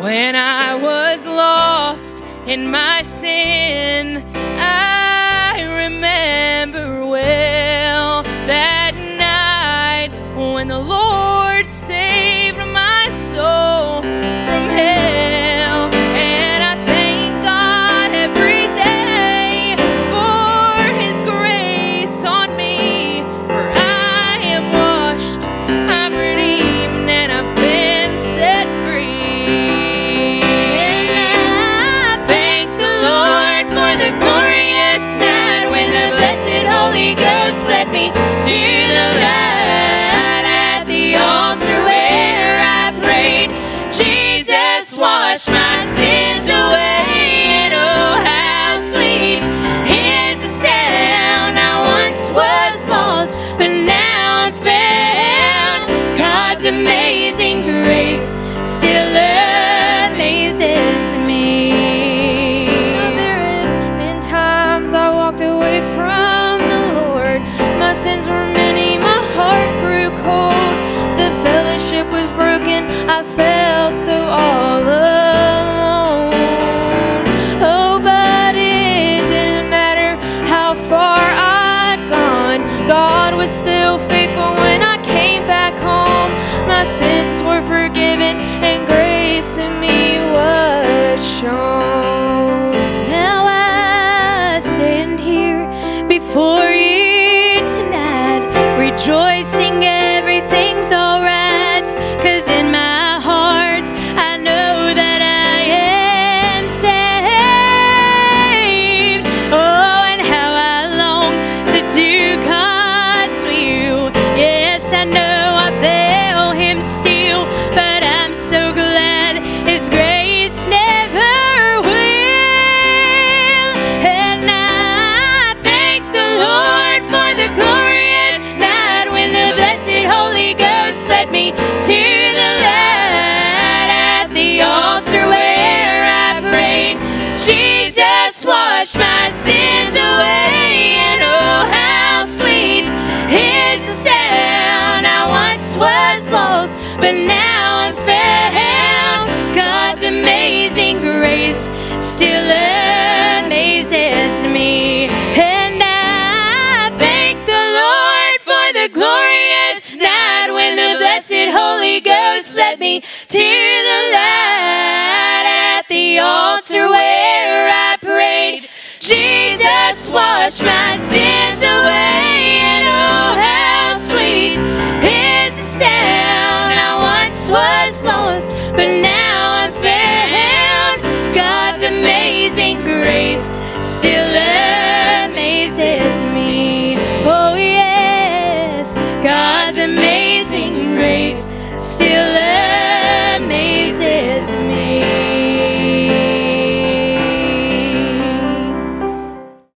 When I was lost in my sin, I remember well that night when the Lord saved Led me sins were many, my heart grew cold. The fellowship was broken, I felt so all alone. Oh, but it didn't matter how far I'd gone. God was still faithful when I came back home. My sins were forgiven, and grace in me was shown. Led me to the light at the altar where I prayed. Jesus washed my sins away, and oh, how sweet is the sound. I once was lost, but now I'm found. God's amazing grace still amazes me, and I thank the Lord for the glorious Jesus washed my sins away, and oh, how sweet is the sound. I once was lost, but now I'm found. God's amazing grace still